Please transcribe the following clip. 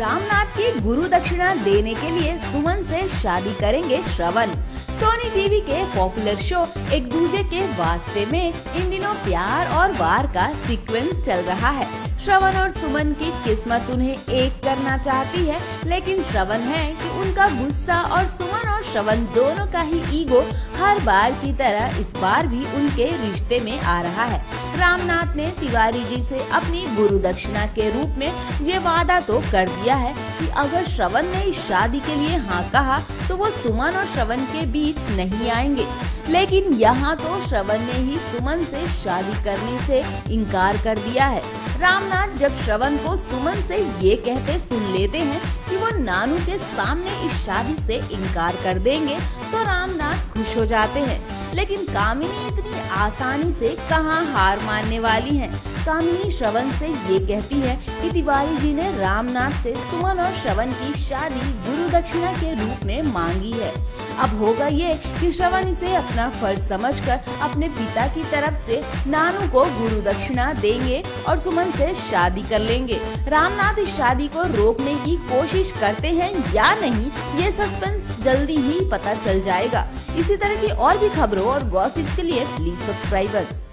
रामनाथ की गुरु दक्षिणा देने के लिए सुमन से शादी करेंगे श्रवण। सोनी टीवी के पॉपुलर शो एक दूजे के वास्ते में इन दिनों प्यार और वार का सीक्वेंस चल रहा है। श्रवण और सुमन की किस्मत उन्हें एक करना चाहती है, लेकिन श्रवण है कि उनका गुस्सा और सुमन और श्रवण दोनों का ही ईगो हर बार की तरह इस बार भी उनके रिश्ते में आ रहा है। रामनाथ ने तिवारी जी से अपनी गुरु दक्षिणा के रूप में ये वादा तो कर दिया है कि अगर श्रवण ने इस शादी के लिए हाँ कहा तो वो सुमन और श्रवण के बीच नहीं आएँगे। लेकिन यहाँ तो श्रवण ने ही सुमन से शादी करने से इनकार कर दिया है। रामनाथ जब श्रवण को सुमन से ये कहते सुन लेते हैं वो नानू के सामने इस शादी से इनकार कर देंगे तो रामनाथ खुश हो जाते हैं। लेकिन कामिनी इतनी आसानी से कहाँ हार मानने वाली है? कामिनी श्रवण से ये कहती है कि तिवारी जी ने रामनाथ से सुमन और श्रवण की शादी गुरु दक्षिणा के रूप में मांगी है। अब होगा ये कि श्रवण इसे अपना फ़र्ज़ समझकर अपने पिता की तरफ़ से नानू को गुरु दक्षिणा देंगे और सुमन से शादी कर लेंगे। रामनाथ इस शादी को रोकने की कोशिश करते हैं या नहीं, ये सस्पेंस जल्दी ही पता चल जाएगा। इसी तरह की और भी खबरों और गॉसिप्स के लिए प्लीज़ सब्सक्राइब अस